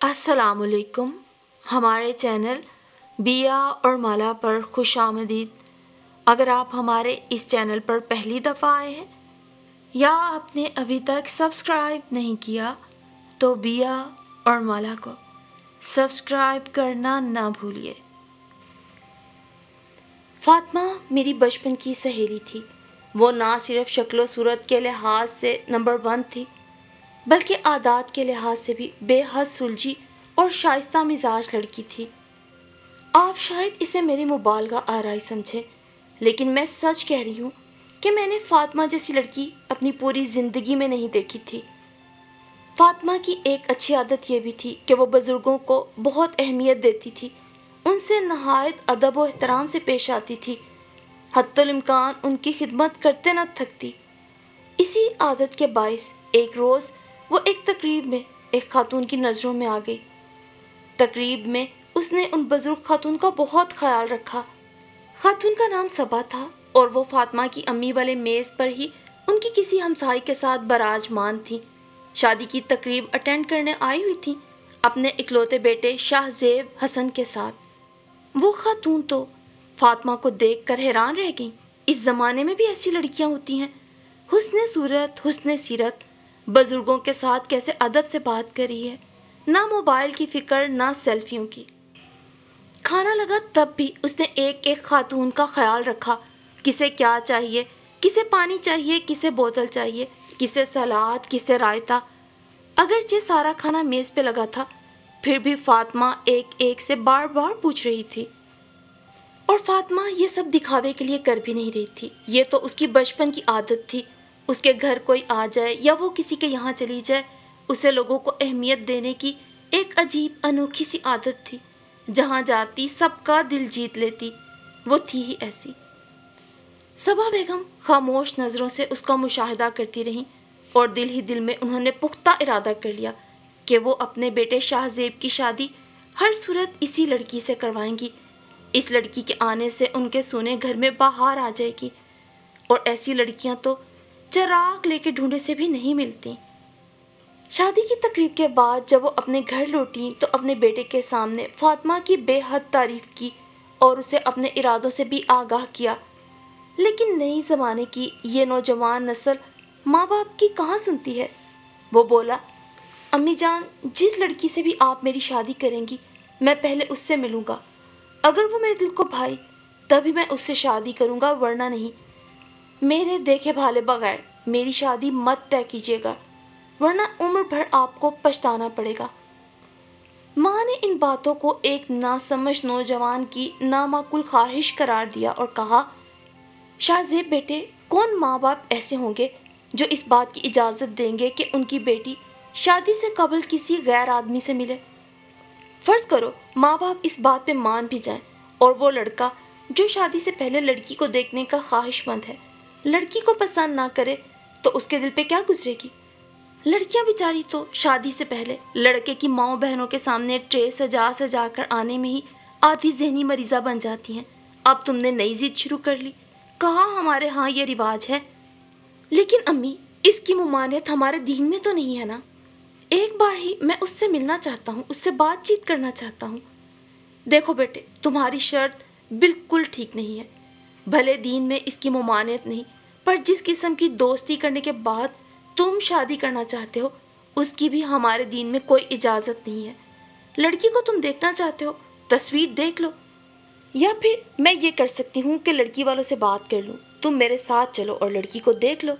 असलकुम हमारे चैनल बिया और माला पर खुश आमदीद। अगर आप हमारे इस चैनल पर पहली दफ़ा आए हैं या आपने अभी तक सब्सक्राइब नहीं किया तो बिया और माला को सब्सक्राइब करना ना भूलिए। फातिमा मेरी बचपन की सहेली थी। वो ना सिर्फ़ शक्ल सूरत के लिहाज से नंबर वन थी बल्कि आदात के लिहाज से भी बेहद सुलझी और शाइस्ता मिजाज लड़की थी। आप शायद इसे मेरी मुबालगा आरई समझें, लेकिन मैं सच कह रही हूँ कि मैंने फातिमा जैसी लड़की अपनी पूरी ज़िंदगी में नहीं देखी थी। फातिमा की एक अच्छी आदत यह भी थी कि वो बुज़ुर्गों को बहुत अहमियत देती थी। उनसे नहायत अदब व से पेश आती थी। हतुलमकान उनकी खिदमत करते न थकती। इसी आदत के बायस एक रोज़ वो एक तकरीब में एक खातून की नज़रों में आ गई। तकरीब में उसने उन बुज़ुर्ग खातून का बहुत ख्याल रखा। खातून का नाम सबा था और वो फातिमा की अम्मी वाले मेज़ पर ही उनकी किसी हमसाई के साथ बराजमान थी। शादी की तकरीब अटेंड करने आई हुई थी अपने इकलौते बेटे शाहजेब हसन के साथ। वो खातून तो फातिमा को देख कर हैरान रह गई। इस ज़माने में भी ऐसी लड़कियाँ होती हैं। हुस्न सूरत हुस्न सीरत बुज़ुर्गों के साथ कैसे अदब से बात करी है। ना मोबाइल की फ़िक्र, ना सेल्फियों की। खाना लगा तब भी उसने एक एक खातून का ख्याल रखा। किसे क्या चाहिए? किसे पानी चाहिए? किसे बोतल चाहिए? किसे सलाद? किसे रायता? अगरचे सारा खाना मेज़ पे लगा था। फिर भी फातिमा एक एक से बार बार पूछ रही थी। और फातिमा ये सब दिखावे के लिए कर भी नहीं रही थी। ये तो उसकी बचपन की आदत थी। उसके घर कोई आ जाए या वो किसी के यहाँ चली जाए, उसे लोगों को अहमियत देने की एक अजीब अनोखी सी आदत थी। जहाँ जाती, सबका दिल जीत लेती, वो थी ही ऐसी। सबा बेगम खामोश नज़रों से उसका मुशाहिदा करती रहीं और दिल ही दिल में उन्होंने पुख्ता इरादा कर लिया कि वो अपने बेटे शाहजेब की शादी हर सूरत इसी लड़की से करवाएँगी। इस लड़की के आने से उनके सोने घर में बाहर आ जाएगी और ऐसी लड़कियाँ तो चराग लेके ढूंढे से भी नहीं मिलती। शादी की तकरीब के बाद जब वो अपने घर लौटी तो अपने बेटे के सामने फातिमा की बेहद तारीफ़ की और उसे अपने इरादों से भी आगाह किया। लेकिन नई ज़माने की ये नौजवान नस्ल माँ बाप की कहाँ सुनती है? वो बोला, अम्मी जान, जिस लड़की से भी आप मेरी शादी करेंगी, मैं पहले उससे मिलूँगा। अगर वो मेरे दिल को भाई तभी मैं उससे शादी करूँगा, वरना नहीं। मेरे देखे भाले बगैर मेरी शादी मत तय कीजिएगा, वरना उम्र भर आपको पछताना पड़ेगा। माँ ने इन बातों को एक नासमझ नौजवान की नामाकुल ख्वाहिश करार दिया और कहा, शाहजेब बेटे, कौन माँ बाप ऐसे होंगे जो इस बात की इजाज़त देंगे कि उनकी बेटी शादी से कबल किसी गैर आदमी से मिले? फ़र्ज़ करो माँ बाप इस बात पे मान भी जाएँ और वो लड़का जो शादी से पहले लड़की को देखने का ख्वाहिशमंद है। लड़की को पसंद ना करे तो उसके दिल पे क्या गुजरेगी? लड़कियाँ बेचारी तो शादी से पहले लड़के की माओ बहनों के सामने ट्रे सजा सजा कर आने में ही आधी जहनी मरीज़ा बन जाती हैं। अब तुमने नई जिद शुरू कर ली। कहा हमारे यहाँ ये रिवाज है? लेकिन अम्मी, इसकी ममानियत हमारे दीन में तो नहीं है ना? एक बार ही मैं उससे मिलना चाहता हूँ, उससे बातचीत करना चाहता हूँ। देखो बेटे, तुम्हारी शर्त बिल्कुल ठीक नहीं है। भले दीन में इसकी ममानियत नहीं पर जिस किस्म की दोस्ती करने के बाद तुम शादी करना चाहते हो, उसकी भी हमारे दीन में कोई इजाज़त नहीं है। लड़की को तुम देखना चाहते हो, तस्वीर देख लो। या फिर मैं ये कर सकती हूँ कि लड़की वालों से बात कर लूँ, तुम मेरे साथ चलो और लड़की को देख लो।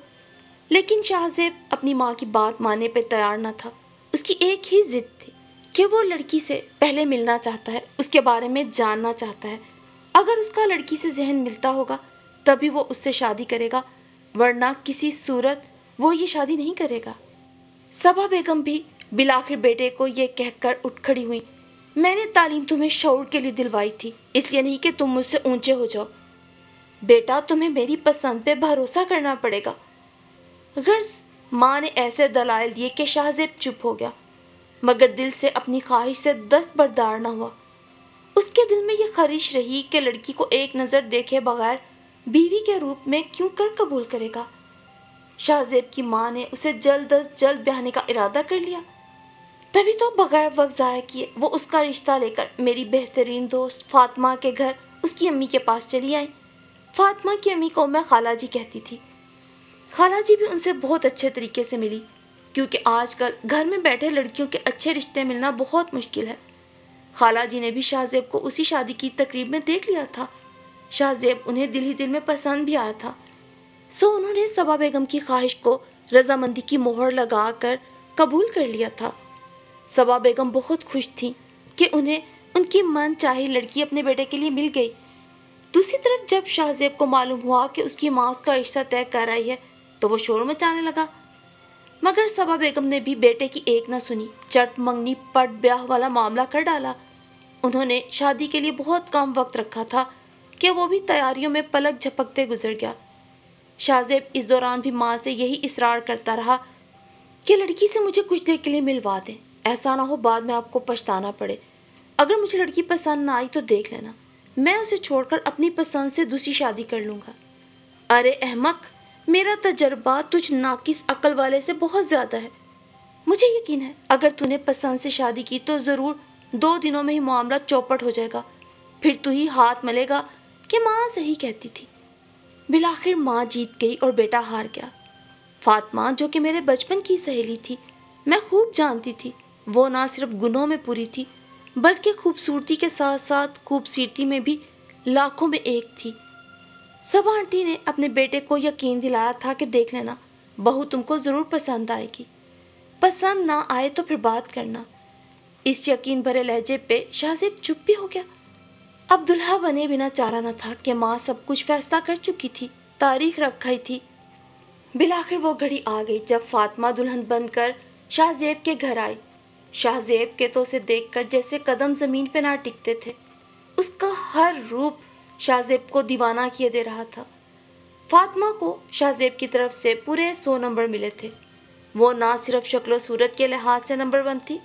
लेकिन शाहजेब अपनी माँ की बात मानने पर तैयार ना था। उसकी एक ही ज़िद थी कि वो लड़की से पहले मिलना चाहता है, उसके बारे में जानना चाहता है। अगर उसका लड़की से जहन मिलता होगा, तभी वो उससे शादी करेगा वरना किसी सूरत वो ये शादी नहीं करेगा। सबा बेगम भी बिलाखिर बेटे को ये कहकर उठ खड़ी हुई, मैंने तालीम तुम्हें शौर के लिए दिलवाई थी, इसलिए नहीं कि तुम मुझसे ऊँचे हो जाओ। बेटा, तुम्हें मेरी पसंद पे भरोसा करना पड़ेगा। गर्ज माँ ने ऐसे दलाल दिए कि शाहजेब चुप हो गया, मगर दिल से अपनी ख्वाहिश से दस्त बरदार ना हुआ। उसके दिल में यह खरिश रही कि लड़की को एक नज़र देखे बगैर बीवी के रूप में क्यों कर कबूल करेगा? शाहजेब की माँ ने उसे जल्द अज जल्द ब्याहने का इरादा कर लिया। तभी तो बगैर वक्त ज़ाया किए वो उसका रिश्ता लेकर मेरी बेहतरीन दोस्त फातिमा के घर उसकी अम्मी के पास चली आई। फातिमा की अम्मी को मैं खाला जी कहती थी। खाला जी भी उनसे बहुत अच्छे तरीके से मिली, क्योंकि आजकल घर में बैठे लड़कियों के अच्छे रिश्ते मिलना बहुत मुश्किल है। खाला जी ने भी शाहजेब को उसी शादी की तकरीब में देख लिया था। शाहजेब उन्हें दिल ही दिल में पसंद भी आया था। सो उन्होंने सबा बेगम की ख्वाहिश को रजामंदी की मोहर लगाकर कबूल कर लिया था। सबा बेगम बहुत खुश थी कि उन्हें उनकी मन चाहे लड़की अपने बेटे के लिए मिल गई। दूसरी तरफ़ जब शाहजेब को मालूम हुआ कि उसकी माँ उसका रिश्ता तय कर आई है तो वो शोर मचाने लगा। मगर सबा बेगम ने भी बेटे की एक ना सुनी, चट मंगनी पट ब्याह वाला मामला कर डाला। उन्होंने शादी के लिए बहुत कम वक्त रखा था कि वो भी तैयारियों में पलक झपकते गुजर गया? शाहजेब इस दौरान भी माँ से यही इसरार करता रहा, कि लड़की से मुझे कुछ देर के लिए मिलवा दें। ऐसा ना हो बाद में आपको पछताना पड़े। अगर मुझे लड़की पसंद ना आई तो देख लेना। मैं उसे छोड़कर अपनी पसंद से दूसरी शादी कर लूँगा। अरे अहमक, मेरा तजर्बा तुझ नाकिस अकल वाले से बहुत ज़्यादा है। मुझे यकीन है, अगर तूने पसंद से शादी की तो ज़रूर दो दिनों में ही मामला चौपट हो जाएगा। फिर तू ही हाथ मलेगा कि माँ सही कहती थी। बिलाखिर माँ जीत गई और बेटा हार गया। फातिमा, जो कि मेरे बचपन की सहेली थी, मैं खूब जानती थी। वो ना सिर्फ़ गुनों में पूरी थी, बल्कि खूबसूरती के साथ साथ खूबसूरती में भी लाखों में एक थी। सब आंटी ने अपने बेटे को यकीन दिलाया था कि देख लेना, बहू तुमको ज़रूर पसंद आएगी। पसंद ना आए तो फिर बात करना। इस यकीन भरे लहजे पे शाहजेब चुप भी हो गया। अब दुल्हा बने बिना चारा न था कि माँ सब कुछ फैसला कर चुकी थी, तारीख रखाई थी। बिलाखिर वो घड़ी आ गई जब फातिमा दुल्हन बनकर शाहजेब के घर आई। शाहजेब के तो उसे देखकर जैसे कदम ज़मीन पे ना टिकते थे। उसका हर रूप शाहजेब को दीवाना किए दे रहा था। फातिमा को शाहजेब की तरफ़ से पूरे सौ नंबर मिले थे। वो ना सिर्फ़ शक्ल सूरत के लिहाज से नंबर वन थी,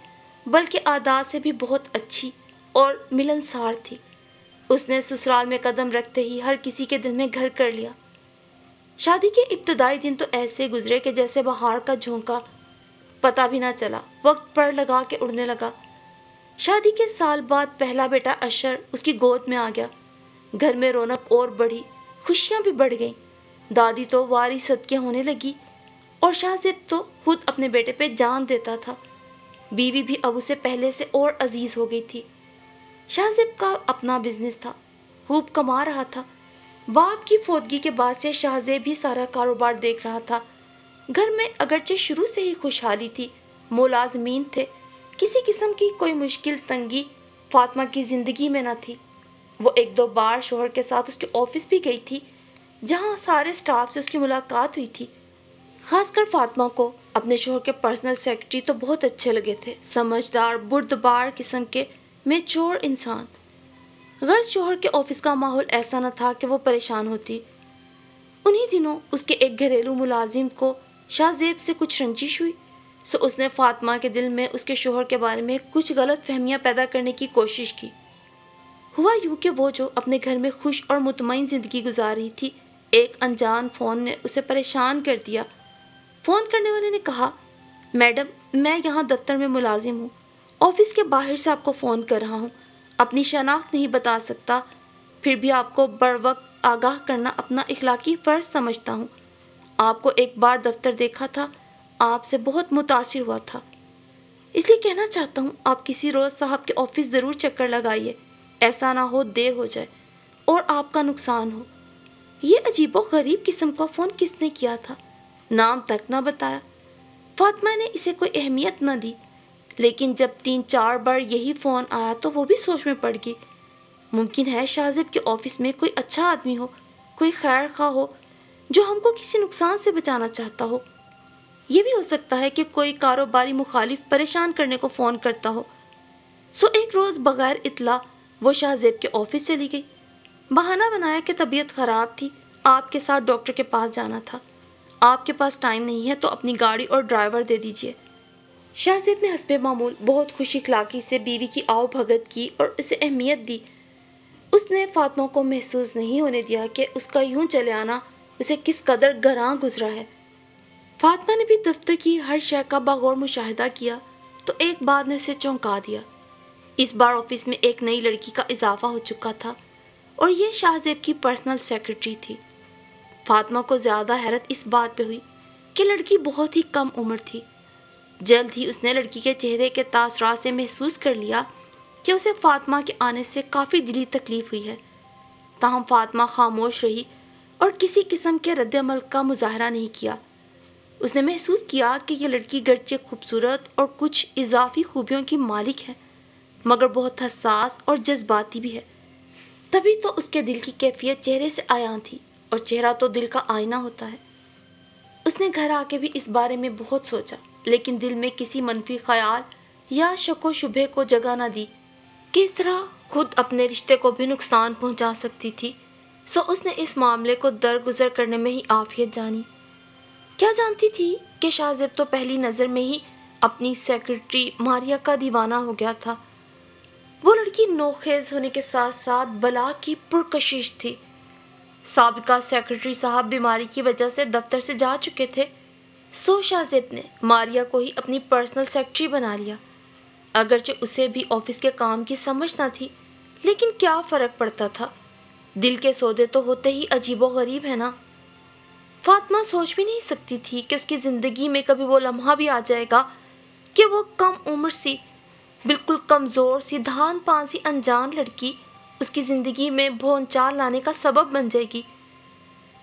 बल्कि आदात से भी बहुत अच्छी और मिलनसार थी। उसने ससुराल में कदम रखते ही हर किसी के दिल में घर कर लिया। शादी के इब्तदाई दिन तो ऐसे गुजरे कि जैसे बाहर का झोंका। पता भी ना चला, वक्त पर लगा के उड़ने लगा। शादी के साल बाद पहला बेटा अशर उसकी गोद में आ गया। घर में रौनक और बढ़ी, खुशियाँ भी बढ़ गईं। दादी तो वारी सदके होने लगी और शाहजेब तो खुद अपने बेटे पे जान देता था। बीवी भी अब उसे पहले से और अज़ीज़ हो गई थी। शाहजेब का अपना बिज़नेस था। खूब कमा रहा था। बाप की फौदगी के बाद से शाहजेब भी सारा कारोबार देख रहा था। घर में अगरचे शुरू से ही खुशहाली थी। मुलाजमीन थे। किसी किस्म की कोई मुश्किल तंगी फातिमा की ज़िंदगी में न थी। वो एक दो बार शोहर के साथ उसके ऑफ़िस भी गई थी, जहाँ सारे स्टाफ से उसकी मुलाकात हुई थी। खासकर फातिमा को अपने शोहर के पर्सनल सेक्रेटरी तो बहुत अच्छे लगे थे। समझदार, बुर्दबार किस्म के मेचोर इंसान। गर्ज शोहर के ऑफ़िस का माहौल ऐसा न था कि वो परेशान होती। उन्हीं दिनों उसके एक घरेलू मुलाजिम को शाहजेब से कुछ रंजिश हुई। सो उसने फातिमा के दिल में उसके शोहर के बारे में कुछ गलत फहमियाँ पैदा करने की कोशिश की। हुआ यूँ कि वो जो अपने घर में खुश और मुतमिन ज़िंदगी गुजार रही थी, एक अनजान फ़ोन ने उसे परेशान कर दिया। फ़ोन करने वाले ने कहा, मैडम, मैं यहाँ दफ्तर में मुलाजिम हूँ। ऑफ़िस के बाहर से आपको फ़ोन कर रहा हूँ। अपनी शनाख्त नहीं बता सकता। फिर भी आपको बर वक्त आगाह करना अपना इखलाकी फ़र्ज़ समझता हूँ। आपको एक बार दफ्तर देखा था। आपसे बहुत मुतासर हुआ था। इसलिए कहना चाहता हूँ, आप किसी रोज़ साहब के ऑफ़िस ज़रूर चक्कर लगाइए। ऐसा ना हो देर हो जाए और आपका नुकसान हो। ये अजीबो गरीब किस्म का फ़ोन किसने किया था? नाम तक ना बताया। फातिमा ने इसे कोई अहमियत न दी। लेकिन जब तीन चार बार यही फ़ोन आया तो वो भी सोच में पड़ गई। मुमकिन है शाहजेब के ऑफ़िस में कोई अच्छा आदमी हो, कोई खैर खा हो, जो हमको किसी नुकसान से बचाना चाहता हो। ये भी हो सकता है कि कोई कारोबारी मुखालिफ परेशान करने को फ़ोन करता हो। सो एक रोज़ बगैर इतला वो शाहजेब के ऑफ़िस चली गई। बहाना बनाया कि तबीयत ख़राब थी, आपके साथ डॉक्टर के पास जाना था। आपके पास टाइम नहीं है तो अपनी गाड़ी और ड्राइवर दे दीजिए। शाहजेब ने हसब मामूल बहुत खुश इखलाकी से बीवी की आओ भगत की और उसे अहमियत दी। उसने फातमा को महसूस नहीं होने दिया कि उसका यूँ चले आना उसे किस कदर गरां गुजरा है। फातमा ने भी दफ्तर की हर शय का बागौर मुशाहिदा किया तो एक बात ने उसे चौंका दिया। इस बार ऑफ़िस में एक नई लड़की का इजाफा हो चुका था और यह शाहजेब की पर्सनल सेक्रेटरी थी। फातमा को ज़्यादा हैरत इस बात पे हुई कि लड़की बहुत ही कम उम्र थी। जल्द ही उसने लड़की के चेहरे के तासरा से महसूस कर लिया कि उसे फातिमा के आने से काफ़ी दिली तकलीफ़ हुई है। ताहम फातिमा खामोश रही और किसी किस्म के रद्दमल का मुजाहरा नहीं किया। उसने महसूस किया कि यह लड़की गर्चे खूबसूरत और कुछ इजाफी खूबियों की मालिक है, मगर बहुत हसास और जज्बाती भी है। तभी तो उसके दिल की कैफियत चेहरे से आया थी और चेहरा तो दिल का आईना होता है। उसने घर आके भी इस बारे में बहुत सोचा। लेकिन दिल में किसी मनफी ख्याल या शको शुभे को जगह ना दी। किस तरह खुद अपने रिश्ते को भी नुकसान पहुँचा सकती थी, सो उसने इस मामले को दरगुजर करने में ही आफियत जानी। क्या जानती थी कि शाहजेब तो पहली नज़र में ही अपनी सेक्रेटरी मारिया का दीवाना हो गया था। वो लड़की नोखेज होने के साथ साथ बला की पुरकशिश थी। सबका सेक्रेटरी साहब बीमारी की वजह से दफ्तर से जा चुके थे सो शाहजेब ने मारिया को ही अपनी पर्सनल सेक्रेटरी बना लिया। अगरचे उसे भी ऑफ़िस के काम की समझ ना थी, लेकिन क्या फ़र्क पड़ता था? दिल के सौदे तो होते ही अजीबो गरीब है ना? फातिमा सोच भी नहीं सकती थी कि उसकी ज़िंदगी में कभी वो लम्हा भी आ जाएगा कि वो कम उम्र सी, बिल्कुल कमज़ोर सी धान पान सी, अनजान लड़की उसकी ज़िंदगी में भोनचाल लाने का सबब बन जाएगी।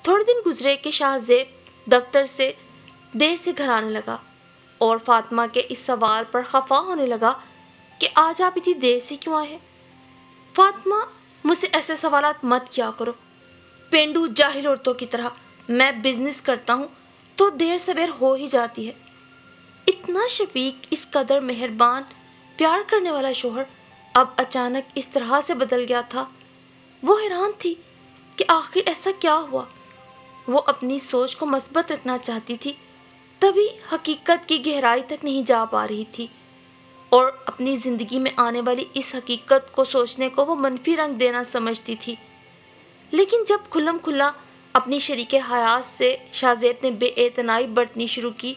थोड़े दिन गुजरे कि शाहजेब दफ्तर से देर से घर आने लगा और फातिमा के इस सवाल पर खफा होने लगा कि आज आप इतनी देर से क्यों आए हैं? फातिमा, मुझसे ऐसे सवाल मत किया करो। पेंडू, जाहिल औरतों की तरह मैं बिज़नेस करता हूँ तो देर सवेर हो ही जाती है। इतना शफीक, इस कदर मेहरबान, प्यार करने वाला शोहर अब अचानक इस तरह से बदल गया था। वो हैरान थी कि आखिर ऐसा क्या हुआ। वो अपनी सोच को मस्बत रखना चाहती थी तभी हकीकत की गहराई तक नहीं जा पा रही थी। और अपनी ज़िंदगी में आने वाली इस हकीकत को सोचने को वो मनफी रंग देना समझती थी। लेकिन जब खुलम खुला अपनी शरीक हयात से शाहजेब ने बेतनाई बरतनी शुरू की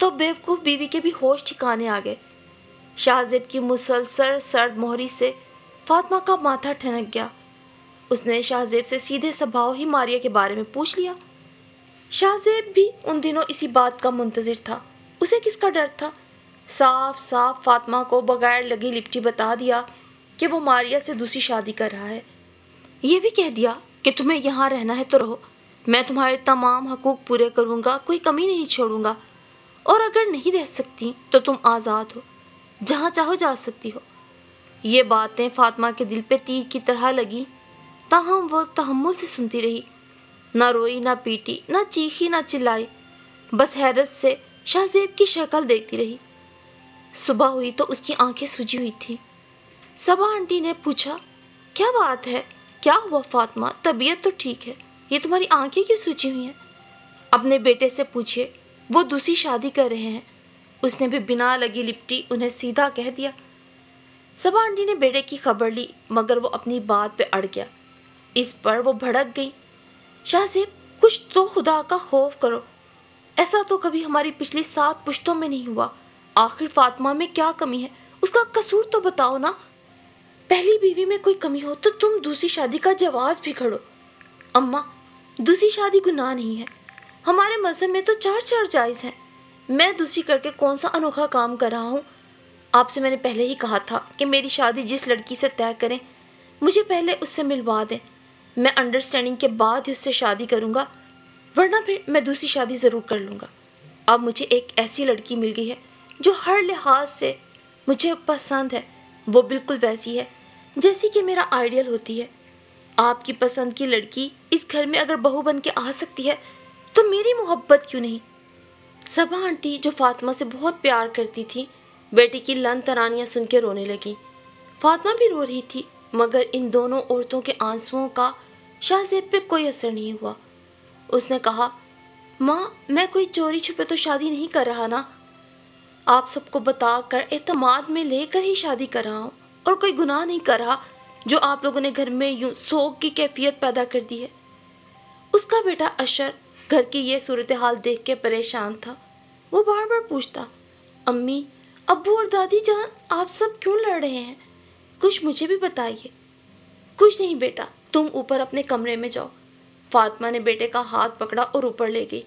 तो बेवकूफ़ बीवी के भी होश ठिकाने आ गए। शाहजेब की मुसलसल सर्द मोहरी से फातमा का माथा ठनक गया। उसने शाहजेब से सीधे स्वभाव ही मारिया के बारे में पूछ लिया। शाहजेब भी उन दिनों इसी बात का मुंतजर था। उसे किसका डर था? साफ़ साफ़ फातिमा को बगैर लगी लिपटी बता दिया कि वो मारिया से दूसरी शादी कर रहा है। ये भी कह दिया कि तुम्हें यहाँ रहना है तो रहो। मैं तुम्हारे तमाम हकूक पूरे करूँगा, कोई कमी नहीं छोड़ूँगा। और अगर नहीं रह सकती तो तुम आज़ाद हो, जहाँ चाहो जा सकती हो। ये बातें फातिमा के दिल पे तीर की तरह लगी, ताहम वो तहमुल से सुनती रही। ना रोई, ना पीटी, ना चीखी, ना चिल्लाई। बस हैरत से शाहजेब की शक्ल देखती रही। सुबह हुई तो उसकी आँखें सूजी हुई थी। सबा आंटी ने पूछा, क्या बात है? क्या हुआ फातिमा? तबीयत तो ठीक है। ये तुम्हारी आँखें क्यों सूजी हुई हैं? अपने बेटे से पूछिए, वो दूसरी शादी कर रहे हैं। उसने भी बिना लगी लिपटी उन्हें सीधा कह दिया। सबा आंटी ने बेटे की खबर ली, मगर वो अपनी बात पे अड़ गया। इस पर वो भड़क गई। शाहजेब कुछ तो खुदा का खौफ करो। ऐसा तो कभी हमारी पिछली सात पुश्तों में नहीं हुआ। आखिर फातिमा में क्या कमी है? उसका कसूर तो बताओ ना। पहली बीवी में कोई कमी हो तो तुम दूसरी शादी का जवाब भी खड़ो। अम्मा, दूसरी शादी गुनाह नहीं है। हमारे मज़हब में तो चार चार जायज़ हैं। मैं दूसरी करके कौन सा अनोखा काम कर रहा हूँ? आपसे मैंने पहले ही कहा था कि मेरी शादी जिस लड़की से तय करें, मुझे पहले उससे मिलवा दें। मैं अंडरस्टैंडिंग के बाद ही उससे शादी करूँगा, वरना फिर मैं दूसरी शादी ज़रूर कर लूँगा। अब मुझे एक ऐसी लड़की मिल गई है, जो हर लिहाज से मुझे पसंद है। वो बिल्कुल वैसी है, जैसी कि मेरा आइडियल होती है। आपकी पसंद की लड़की इस घर में अगर बहू बन के आ सकती है तो मेरी मोहब्बत क्यों नहीं? सबा आंटी, जो फातिमा से बहुत प्यार करती थी, बेटी की लन तरानियाँ सुन के रोने लगी। फातिमा भी रो रही थी। मगर इन दोनों औरतों के आंसुओं का शाहजेब पे कोई असर नहीं हुआ। उसने कहा, माँ, मैं कोई चोरी छुपे तो शादी नहीं कर रहा ना? आप सबको बताकर एतमाद में लेकर ही शादी कर रहा हूँ और कोई गुनाह नहीं कर रहा जो आप लोगों ने घर में यूँ सोग की कैफियत पैदा कर दी है। उसका बेटा अशर घर की ये सूरत हाल देख के परेशान था। वो बार बार पूछता, अम्मी अबू और दादी जान आप सब क्यों लड़ रहे हैं? कुछ मुझे भी बताइए। कुछ नहीं बेटा, तुम ऊपर अपने कमरे में जाओ। फातिमा ने बेटे का हाथ पकड़ा और ऊपर ले गई।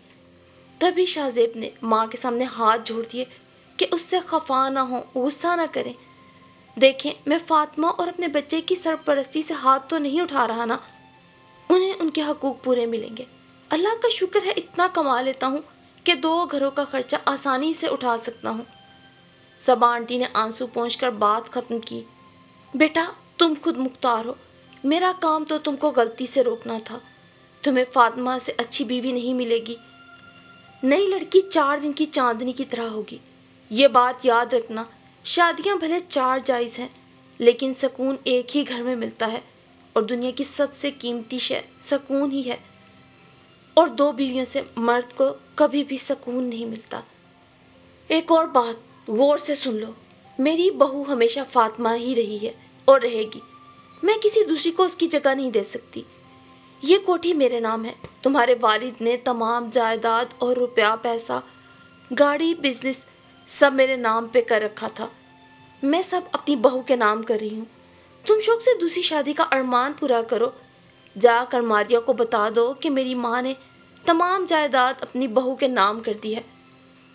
तभी शाहजेब ने माँ के सामने हाथ जोड़ दिए कि उससे खफा ना हो, गुस्सा ना करें। देखें, मैं फातिमा और अपने बच्चे की सरपरस्ती से हाथ तो नहीं उठा रहा ना। उन्हें उनके हकूक पूरे मिलेंगे। अल्लाह का शुक्र है इतना कमा लेता हूँ कि दो घरों का खर्चा आसानी से उठा सकता हूँ। सबा आंटी ने आँसू पहुँच बात ख़त्म की। बेटा, तुम खुद मुख्तार हो। मेरा काम तो तुमको गलती से रोकना था। तुम्हें फातिमा से अच्छी बीवी नहीं मिलेगी। नई लड़की चार दिन की चांदनी की तरह होगी। ये बात याद रखना, शादियाँ भले चार जायज़ हैं, लेकिन सुकून एक ही घर में मिलता है और दुनिया की सबसे कीमती शय सुकून ही है। और दो बीवियों से मर्द को कभी भी सुकून नहीं मिलता। एक और बात, गौर से सुन लो। मेरी बहू हमेशा फातिमा ही रही है। और रहेगी। मैं किसी दूसरी को उसकी जगह नहीं दे सकती। ये कोठी मेरे नाम है। तुम्हारे वालिद ने तमाम जायदाद और रुपया, पैसा, गाड़ी बिज़नेस सब मेरे नाम पे कर रखा था। मैं सब अपनी बहू के नाम कर रही हूँ। तुम शौक से दूसरी शादी का अरमान पूरा करो। जाकर मारिया को बता दो कि मेरी माँ ने तमाम जायदाद अपनी बहू के नाम कर दी है।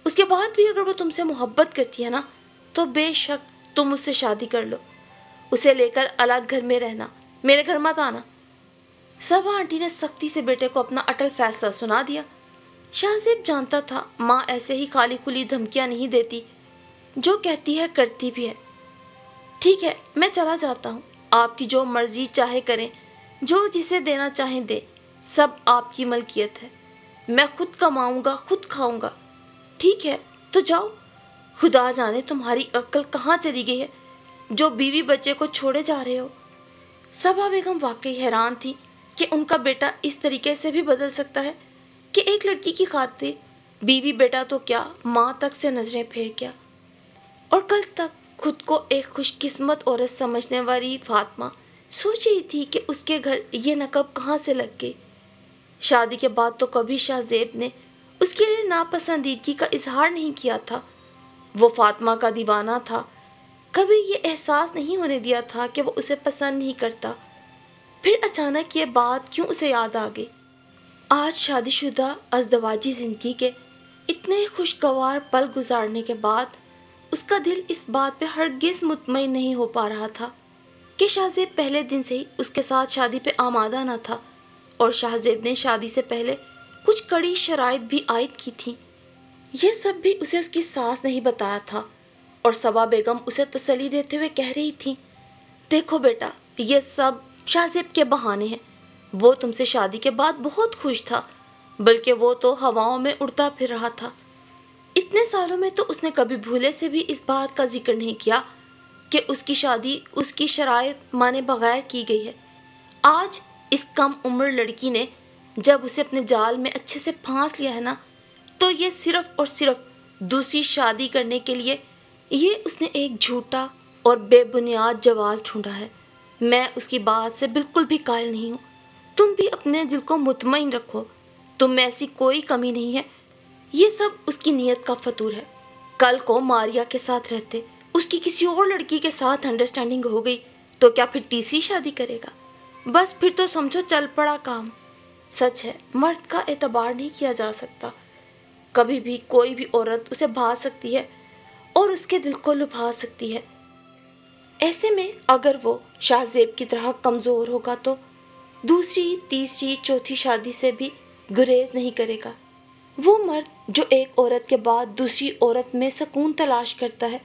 उसके बाद भी अगर वो तुमसे मोहब्बत करती है ना तो बेशक तुम उससे शादी कर लो। उसे लेकर अलग घर में रहना। मेरे घर मत आना। सब आंटी ने सख्ती से बेटे को अपना अटल फैसला सुना दिया। शाहजेब जानता था, माँ ऐसे ही खाली खुली धमकियाँ नहीं देती, जो कहती है, करती भी है। ठीक है, मैं चला जाता हूँ। आपकी जो मर्ज़ी चाहे करें, जो जिसे देना चाहें दे। सब आपकी मलकियत है। मैं खुद कमाऊँगा, खुद खाऊँगा। ठीक है तो जाओ। खुदा जाने तुम्हारी अक्ल कहाँ चली गई है। जो बीवी बच्चे को छोड़े जा रहे हो। सबा बेगम वाकई हैरान थी कि उनका बेटा इस तरीके से भी बदल सकता है कि एक लड़की की खातिर बीवी बेटा तो क्या माँ तक से नज़रें फेर गया और कल तक खुद को एक खुशकिस्मत औरत समझने वाली फातिमा सोच रही थी कि उसके घर ये नकब कहाँ से लग गई। शादी के बाद तो कभी शाहजेब ने उसके लिए नापसंदीदगी का इजहार नहीं किया था। वो फातिमा का दीवाना था कभी ये एहसास नहीं होने दिया था कि वो उसे पसंद नहीं करता। फिर अचानक ये बात क्यों उसे याद आ गई? आज शादीशुदा अजदवाजी ज़िंदगी के इतने खुशगवार पल गुजारने के बाद उसका दिल इस बात पे हरगिज़ मुतमिन नहीं हो पा रहा था कि शाहजेब पहले दिन से ही उसके साथ शादी पे आमादा ना था और शाहजेब ने शादी से पहले कुछ कड़ी शराइत भी आयद की थी। ये सब भी उसे उसकी सास नहीं बताया था। और सबा बेगम उसे तसली देते हुए कह रही थी, देखो बेटा, ये सब शाहजेब के बहाने हैं। वो तुमसे शादी के बाद बहुत खुश था, बल्कि वो तो हवाओं में उड़ता फिर रहा था। इतने सालों में तो उसने कभी भूले से भी इस बात का ज़िक्र नहीं किया कि उसकी शादी उसकी शराय माने बगैर की गई है। आज इस कम उम्र लड़की ने जब उसे अपने जाल में अच्छे से फांस लिया है ना तो ये सिर्फ़ और सिर्फ़ दूसरी शादी करने के लिए ये उसने एक झूठा और बेबुनियाद जवाब ढूंढा है। मैं उसकी बात से बिल्कुल भी कायल नहीं हूँ। तुम भी अपने दिल को मुतमिन रखो। तुम में ऐसी कोई कमी नहीं है। ये सब उसकी नीयत का फतूर है। कल को मारिया के साथ रहते, उसकी किसी और लड़की के साथ अंडरस्टैंडिंग हो गई तो क्या फिर तीसरी शादी करेगा? बस फिर तो समझो चल पड़ा काम। सच है, मर्द का एतबार नहीं किया जा सकता। कभी भी कोई भी औरत उसे भा सकती है। और उसके दिल को लुभा सकती है। ऐसे में अगर वो शाहजेब की तरह कमज़ोर होगा तो दूसरी, तीसरी, चौथी शादी से भी गुरेज नहीं करेगा। वो मर्द जो एक औरत के बाद दूसरी औरत में सकून तलाश करता है,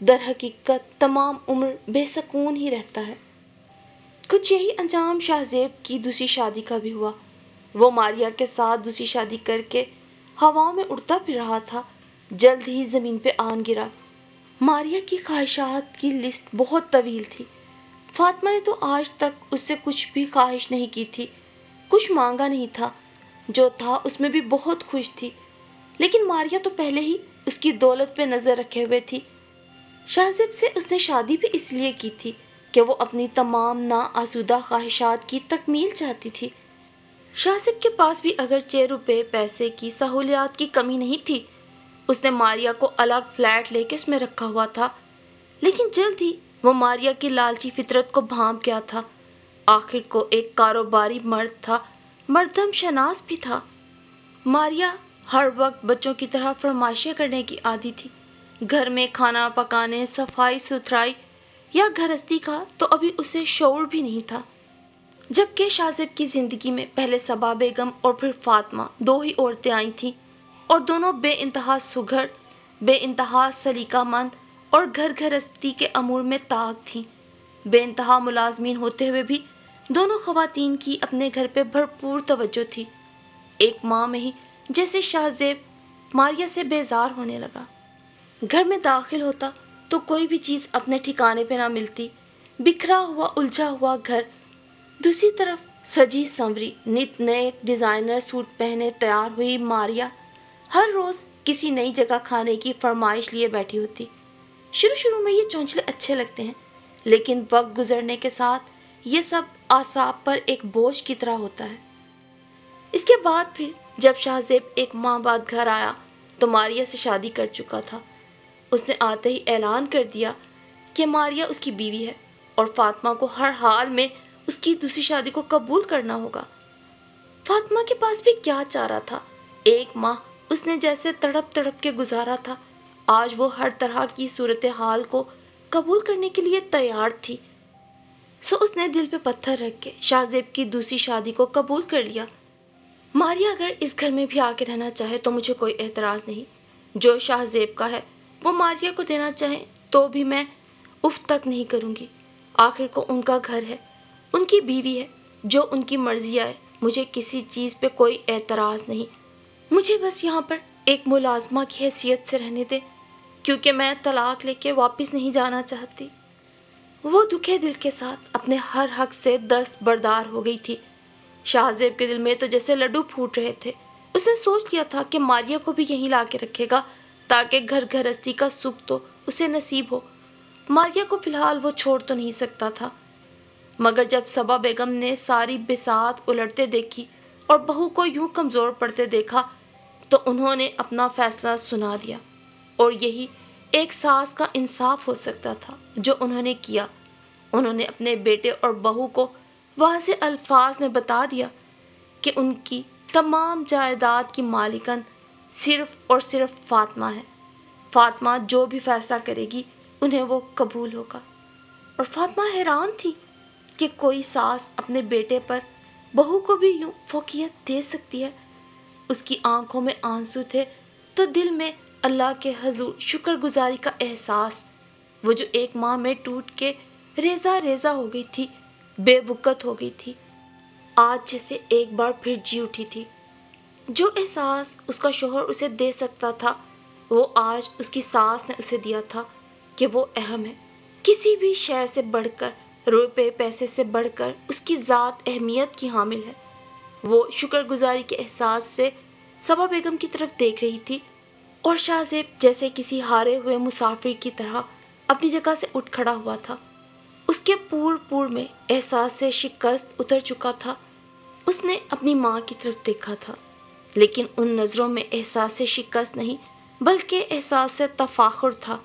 दर हकीकत तमाम उम्र बेसकून ही रहता है। कुछ यही अंजाम शाहजेब की दूसरी शादी का भी हुआ। वो मारिया के साथ दूसरी शादी करके हवाओं में उड़ता फिर रहा था जल्द ही ज़मीन पे आन गिरा। मारिया की ख्वाहिशात की लिस्ट बहुत तवील थी। फातिमा ने तो आज तक उससे कुछ भी ख्वाहिश नहीं की थी। कुछ मांगा नहीं था। जो था उसमें भी बहुत खुश थी। लेकिन मारिया तो पहले ही उसकी दौलत पे नज़र रखे हुए थी। शाहजेब से उसने शादी भी इसलिए की थी कि वो अपनी तमाम ना आसूदा ख्वाहिशात की तकमील चाहती थी। शाहजेब के पास भी अगर रुपये पैसे की सहूलियात की कमी नहीं थी उसने मारिया को अलग फ्लैट लेके उसमें रखा हुआ था। लेकिन जल्द ही वो मारिया की लालची फितरत को भांप गया था। आखिर को एक कारोबारी मर्द था, मर्दम शनास भी था। मारिया हर वक्त बच्चों की तरह फरमाइशें करने की आदि थी। घर में खाना पकाने, सफ़ाई सुथराई या घरस्ती का तो अभी उसे शोर भी नहीं था। जबकि शाजिब की ज़िंदगी में पहले सबा बेगम और फिर फातिमा, दो ही औरतें आई थीं। और दोनों बे इंतहा सुघर बे इंतहा सलीकामंद और घर घरस्ती के अमूर में ताक थी। बे इंतहा मुलाजमीन होते हुए भी दोनों खवातीन की अपने घर पे भरपूर तवज्जो थी। एक माह में ही जैसे शाहजेब मारिया से बेजार होने लगा। घर में दाखिल होता तो कोई भी चीज़ अपने ठिकाने पर ना मिलती। बिखरा हुआ, उलझा हुआ घर। दूसरी तरफ़ सजी संवरी नित नए डिज़ाइनर सूट पहने तैयार हुई मारिया हर रोज़ किसी नई जगह खाने की फरमाइश लिए बैठी होती। शुरू शुरू में ये चौंचले अच्छे लगते हैं, लेकिन वक्त गुजरने के साथ ये सब आसाब पर एक बोझ की तरह होता है। इसके बाद फिर जब शाहजेब एक माह बाद घर आया तो मारिया से शादी कर चुका था। उसने आते ही ऐलान कर दिया कि मारिया उसकी बीवी है और फातिमा को हर हाल में उसकी दूसरी शादी को कबूल करना होगा। फातिमा के पास भी क्या चारा था? एक माह उसने जैसे तड़प तड़प के गुजारा था। आज वो हर तरह की सूरत हाल को कबूल करने के लिए तैयार थी। सो उसने दिल पे पत्थर रख के शाहजेब की दूसरी शादी को कबूल कर लिया। मारिया, अगर इस घर में भी आके रहना चाहे तो मुझे कोई एतराज़ नहीं। जो शाहजेब का है, वो मारिया को देना चाहें तो भी मैं उफ तक नहीं करूँगी। आखिर को उनका घर है, उनकी बीवी है, जो उनकी मर्ज़ी आए, मुझे किसी चीज़ पे कोई एतराज़ नहीं। मुझे बस यहाँ पर एक मुलाजमा की हैसियत से रहने दे, क्योंकि मैं तलाक लेके वापस नहीं जाना चाहती। वो दुखे दिल के साथ अपने हर हक से दस्त बरदार हो गई थी। शाहजेब के दिल में तो जैसे लड्डू फूट रहे थे। उसने सोच लिया था कि मारिया को भी यहीं ला के रखेगा, ताकि घर घरस्ती का सुख तो उसे नसीब हो। मारिया को फ़िलहाल वो छोड़ तो नहीं सकता था। मगर जब सबा बेगम ने सारी बिसात उलटते देखी और बहू को यूँ कमज़ोर पड़ते देखा तो उन्होंने अपना फैसला सुना दिया और यही एक सास का इंसाफ हो सकता था जो उन्होंने किया। उन्होंने अपने बेटे और बहू को से अल्फाज में बता दिया कि उनकी तमाम जायदाद की मालिकन सिर्फ़ और सिर्फ़ फातिमा है। फातिमा जो भी फैसला करेगी, उन्हें वो कबूल होगा। और फातिमा हैरान थी कि कोई सास अपने बेटे पर बहू को भी यूँ फोकियत दे सकती है उसकी आँखों में आँसू थे तो दिल में अल्लाह के हजूर शुक्रगुजारी का एहसास। वो जो एक माह में टूट के रेजा रेजा हो गई थी बेबुकत हो गई थी, आज जैसे एक बार फिर जी उठी थी। जो एहसास उसका शोहर उसे दे सकता था, वो आज उसकी सास ने उसे दिया था कि वो अहम है। किसी भी शय से बढ़कर, रुपए पैसे से बढ़कर उसकी ज़ात अहमियत की हामिल है। वो शुक्रगुजारी के एहसास से सबा बेगम की तरफ़ देख रही थी और शाहजेब जैसे किसी हारे हुए मुसाफिर की तरह अपनी जगह से उठ खड़ा हुआ था। उसके पूर्व पूर्व में एहसास से शिकस्त उतर चुका था। उसने अपनी माँ की तरफ़ देखा था, लेकिन उन नज़रों में एहसास से शिकस्त नहीं, बल्कि एहसास से तफाखुर था।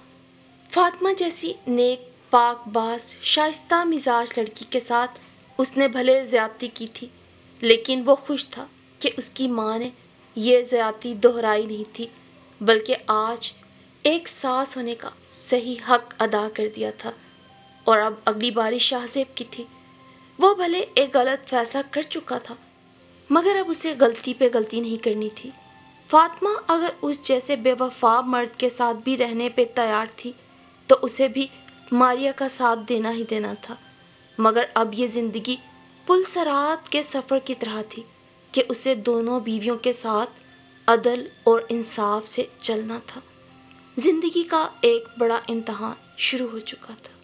फातिमा जैसी नेक, पाक बास, शाइस्ता मिजाज लड़की के साथ उसने भले ज़्यादती की थी लेकिन वो खुश था कि उसकी माँ ने ये ज़्यादती दोहराई नहीं थी, बल्कि आज एक सास होने का सही हक अदा कर दिया था। और अब अगली बारी शाहजेब की थी। वो भले एक गलत फैसला कर चुका था, मगर अब उसे गलती पे गलती नहीं करनी थी। फातिमा अगर उस जैसे बेवफा मर्द के साथ भी रहने पे तैयार थी तो उसे भी मारिया का साथ देना ही देना था। मगर अब ये ज़िंदगी पुल सरात के सफ़र की तरह थी कि उसे दोनों बीवियों के साथ अदल और इंसाफ से चलना था। ज़िंदगी का एक बड़ा इम्तहान शुरू हो चुका था।